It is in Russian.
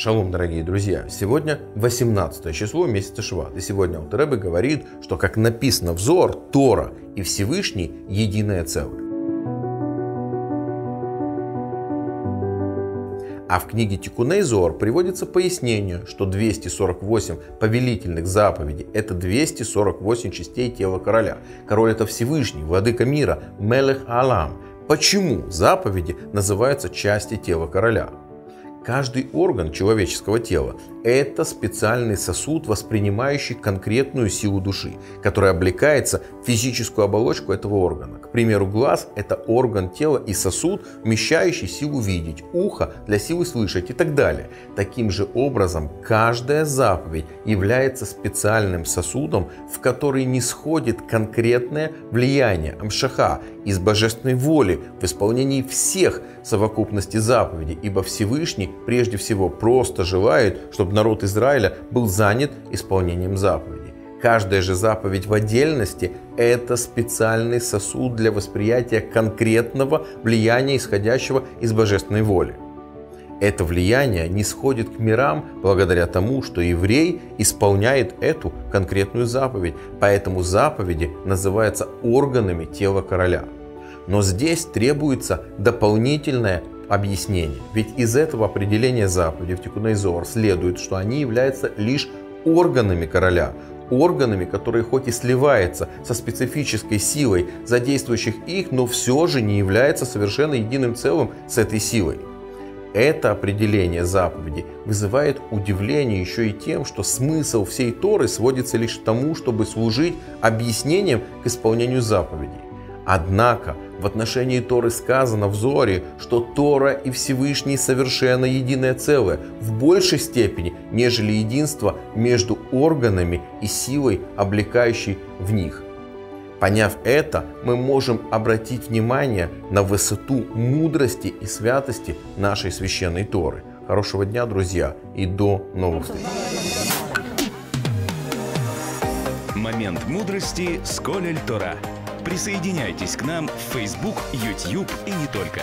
Шалом, дорогие друзья! Сегодня 18 число месяца Шват. И сегодня Алтеребе говорит, что, как написано взор, Тора и Всевышний – единое целое. А в книге Тикуней Зор приводится пояснение, что 248 повелительных заповедей – это 248 частей тела короля. Король – это Всевышний, владыка мира, Мелех Алам. Почему заповеди называются части тела короля? Каждый орган человеческого тела – это специальный сосуд, воспринимающий конкретную силу души, которая облекается в физическую оболочку этого органа. К примеру, глаз – это орган тела и сосуд, вмещающий силу видеть, ухо для силы слышать и так далее. Таким же образом, каждая заповедь является специальным сосудом, в который не сходит конкретное влияние Амшаха из божественной воли в исполнении всех совокупности заповедей, ибо Всевышний прежде всего просто желает, чтобы народ Израиля был занят исполнением заповедей. Каждая же заповедь в отдельности – это специальный сосуд для восприятия конкретного влияния, исходящего из божественной воли. Это влияние не сходит к мирам благодаря тому, что еврей исполняет эту конкретную заповедь. Поэтому заповеди называются органами тела короля. Но здесь требуется дополнительное объяснение. Ведь из этого определения заповедей в Тикунайзор следует, что они являются лишь органами короля, органами, которые хоть и сливаются со специфической силой задействующих их, но все же не являются совершенно единым целым с этой силой. Это определение заповеди вызывает удивление еще и тем, что смысл всей Торы сводится лишь к тому, чтобы служить объяснением к исполнению заповедей. Однако в отношении Торы сказано в Зоре, что Тора и Всевышний совершенно единое целое, в большей степени, нежели единство между органами и силой, облекающей в них. Поняв это, мы можем обратить внимание на высоту мудрости и святости нашей священной Торы. Хорошего дня, друзья, и до новых встреч. Момент мудрости с Колель Тора. Присоединяйтесь к нам в Facebook, YouTube и не только.